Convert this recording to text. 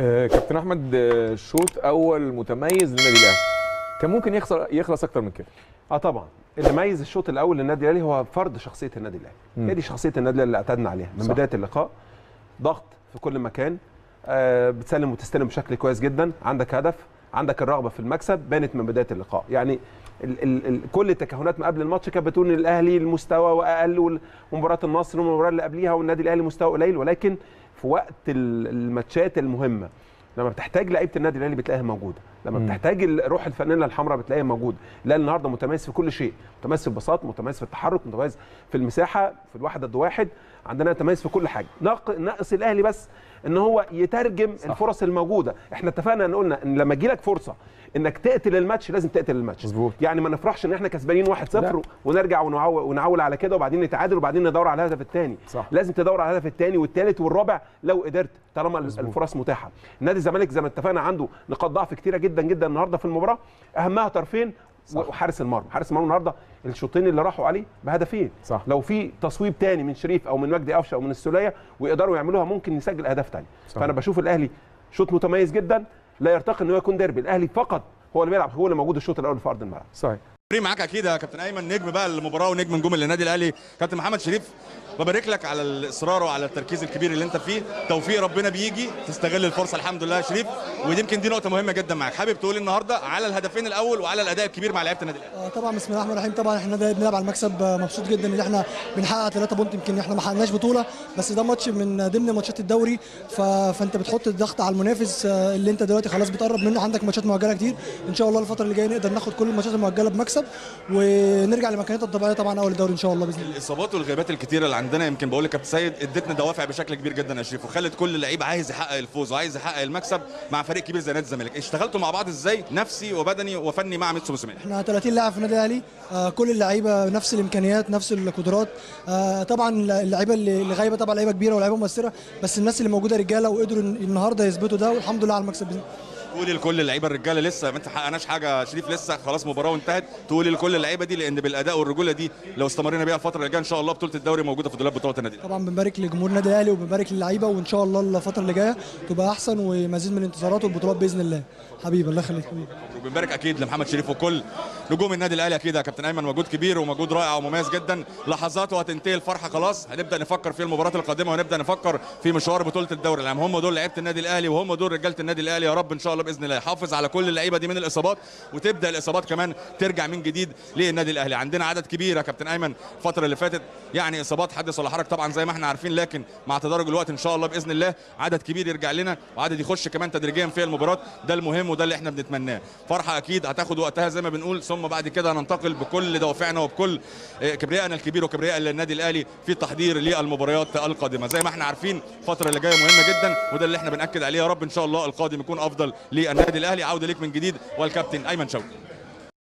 آه، كابتن أحمد آه، شوط أول متميز للنادي الأهلي. كان ممكن يخسر يخلص أكتر من كده؟ آه طبعا. اللي ميز الشوط الأول للنادي الأهلي هو فرض شخصية النادي الأهلي. هي دي شخصية النادي الأهلي اللي اعتدنا عليها. من صح. بداية اللقاء ضغط في كل مكان آه بتسلم وتستلم بشكل كويس جدا. عندك هدف عندك الرغبة في المكسب بانت من بداية اللقاء. يعني ال ال ال كل التكهنات ما قبل الماتش كانت بتقول إن الأهلي المستوى وأقل ومباراة النصر والمباراة اللي قبليها والنادي الأهلي مستوى قليل. ولكن في وقت ال- الماتشات المهمة. لما بتحتاج لعيبة النادي الأهلي بتلاقيها موجودة لما مم. بتحتاج روح الفانيلا الحمراء بتلاقيها موجودة لا النهارده متميز في كل شيء متميز في البساط متميز في التحرك متميز في المساحة في الواحد ضد واحد عندنا تميز في كل حاجة ناق- ناقص الأهلي بس إن هو يترجم صح. الفرص الموجودة إحنا اتفقنا إن قلنا إن لما تجي لك فرصة إنك تقتل الماتش لازم تقتل الماتش مظبوط. يعني ما نفرحش إن إحنا كسبانين 1-0 لا. ونرجع ونعول, ونعول على كده وبعدين نتعادل وبعدين ندور على الهدف الثاني. لازم تدور على الهدف الثاني والثالث والرابع لو قدرت طالما الفرص متاحة. نادي الزمالك زي ما اتفقنا عنده نقاط ضعف كتيرة جدا جدا النهارده في المباراة. أهمها طرفين صح. وحارس المرمى. حارس المرمى النهارده الشوطين اللي راحوا عليه بهدفين. صح. لو في تصويب تاني من شريف أو من مجدي قفشة أو من السولية ويقدروا يعملوها ممكن نسجل أهداف تاني صح. فأنا بشوف الأهلي شوط متميز جدا. لا يرتقي ان هو يكون ديربي. الأهلي فقط هو اللي بيلعب هو اللي موجود الشوط الأول في أرض الملعب. صحيح. معاك أكيد يا كابتن أيمن نجم بقى المباراة ونجم نجوم النادي الأهلي. كابتن محمد شريف ببارك لك على الإصرار وعلى التركيز الكبير اللي أنت فيه. توفيق ربنا بيجي تستغل الفرصة الحمد لله يا شريف. ودي يمكن دي نقطة مهمة جدا معاك. حابب تقول النهارده على الهدفين الأول وعلى الأداء الكبير مع لعيبة النادي الأهلي؟ آه، طبعا بسم الله الرحمن الرحيم. طبعا إحنا بنلعب على المكسب. آه، مبسوط جدا إن إحنا بنحقق 3 بونت. يمكن إحنا ما حققناش بطولة بس ده ماتش من ضمن ماتشات الدوري. ف... فأنت بتحط الضغط على المنافس آه، اللي أنت دلوقتي خلاص بتقرب منه. عندك ماتشات مؤجلة كتير. إن شاء الله الفترة اللي جاية نقدر ناخد كل الماتشات المؤجلة بمكسب. ونرجع لمكانتنا الطبيعية طبعا أول الدوري إن شاء الله بإذن الله. الإصابات والغيابات الكتيرة اللي عندنا يمكن بقول لك كابتن سيد ادتنا دوافع بشكل كبير جدا يا شريف وخلت كل لعيب عايز يحقق الفوز وعايز يحقق المكسب مع فريق كبير زي نادي الزمالك. اشتغلتوا مع بعض إزاي؟ نفسي وبدني وفني مع ميتسو موسيماني. إحنا 30 لاعب في النادي الأهلي آه، كل اللعيبة نفس الإمكانيات نفس القدرات. آه، طبعا اللعيبة اللي غايبة طبعا لعيبة كبيرة ولاعيبه مؤثرة بس الناس اللي موجودة رجالة وقدروا النهارده يثبتوا ده والحمد لله على المكسب تقولي لكل اللعيبه الرجاله لسه ما انت حققناش حاجة شريف لسه خلاص مباراه وانتهت تقولي لكل اللعيبه دي لأن بالاداء والرجوله دي لو استمرينا بيها الفترة اللي جاية إن شاء الله بطولة الدوري موجودة في دولاب بطولة النادي. طبعا بنبارك لجمهور النادي الأهلي وبنبارك للعيبة وإن شاء الله الفترة اللي جاية تبقى أحسن ومزيد من الانتصارات والبطولات بإذن الله. حبيبي الله يخليك. حبيبي وبنبارك أكيد لمحمد شريف وكل نجوم النادي الأهلي أكيد يا كابتن أيمن مجهود كبير ومجهود رائع ومميز جدا. لحظات وهتنتهي الفرحة خلاص. هنبدأ نفكر في المباراة القادمة ونبدأ نفكر في مشوار بطولة الدوري. العام هم دول لعيبة النادي الأهلي وهم دول رجالة النادي الأهلي. يا رب إن شاء الله بإذن الله. يحافظ على كل اللعيبة دي من الإصابات وتبدأ الإصابات كمان ترجع من جديد للنادي الأهلي. عندنا عدد كبير يا كابتن أيمن الفترة اللي فاتت يعني إصابات حدث ولا حرج طبعا زي ما إحنا عارفين لكن مع تدرج الوقت إن شاء الله بإذن الله عدد كبير يرجع لنا وعدد يخش كمان تدريجيا في المباراة. ده المهم وده اللي إحنا بنتمناه. فرحة أكيد هتاخد وقتها زي ما بنقول ثم بعد كده ننتقل بكل دوافعنا وبكل آه، كبريائنا الكبير وكبرياء النادي الأهلي في التحضير للمباريات القادمة. زي ما إحنا عارفين الفترة اللي جاية مهمة جدا وده اللي إحنا بنأكد عليه. يا رب إن شاء الله القادم يكون أفضل للنادي الاهلي. عودة ليك من جديد والكابتن ايمن شوقي.